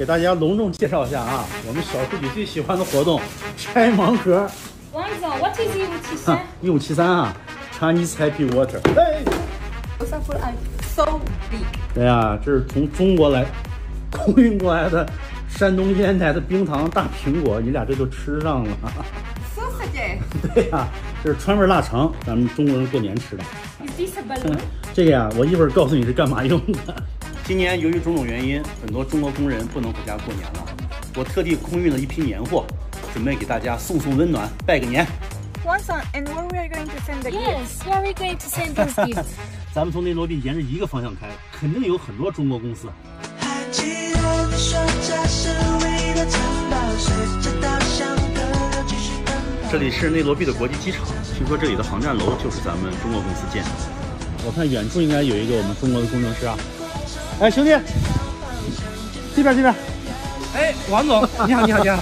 给大家隆重介绍一下啊，我们小助理最喜欢的活动——拆盲盒。王总，What is 一五七三？一五七三啊，Chinese Happy Water。哎，我上出来，so big。对呀，这是从中国来 空运过来的山东烟台的冰糖大苹果，你俩这就吃上了。so 实在。对呀，这是川味腊肠，咱们中国人过年吃的。Is this a balloon？这个呀，我一会儿告诉你是干嘛用的。今年由于种种原因，很多中国工人不能回家过年了。我特地空运了一批年货，准备给大家送送温暖，拜个年。Watson, and where we are going to send the? Yes, where are we going to send those gifts? 咱们从内罗毕沿着一个方向开，肯定有很多中国公司。还记得你说这是唯一的城堡，随着稻香河流继续奔跑。这里是内罗毕的国际机场，听说这里的航站楼就是咱们中国公司建的。我看远处应该有一个我们中国的工程师啊。哎，兄弟，这边这边。哎，王总，你好，你好，你好。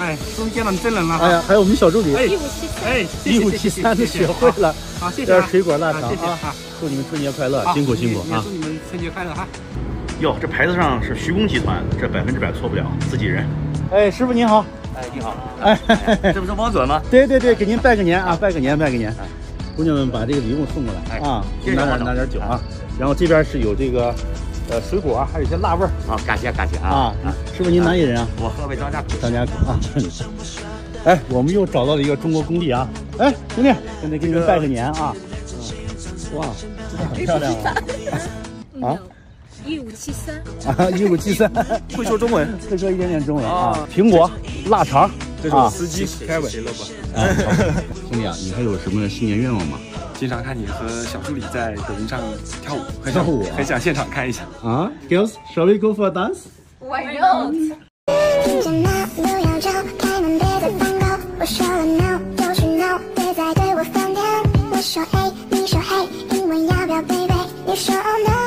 哎，终于见到你真人了。哎呀，还有我们小助理，哎一五七三。哎，一五七三的学会了。好，谢谢啊。这是水果腊肠啊谢谢啊啊，祝你们春节快乐，好辛苦辛苦啊也祝！你们春节快乐哈。哟，这牌子上是徐工集团，这百分之百错不了，自己人。哎，师傅您好。哎，你好。哎，这不是王准吗？对对对，给您拜个年啊，拜个年，拜个年。姑娘们把这个礼物送过来哎啊，拿点拿点酒啊。然后这边是有这个呃水果，还有一些辣味儿好，感谢感谢啊啊。。师傅您哪里人啊？我河北张家口。张家口啊。哎，我们又找到了一个中国工地啊！哎，兄弟，现在给你们拜个年啊！嗯，哇，真的很漂亮啊！啊一五七三。啊，一五七三，会说中文。会说一点点中文啊啊。苹果、腊肠，这是司机凯文。啊，兄弟啊，你还有什么新年愿望吗？经常看你和小助理在抖音上跳舞，很想跳舞啊很想现场看一下。啊，Girls，shall we go for a dance？Why not? 听见那路要走，开门别再放狗。我说了 no 就是 no，别再对我翻脸。我说 A，你说 hey，因为要不要 baby？你说 oh no。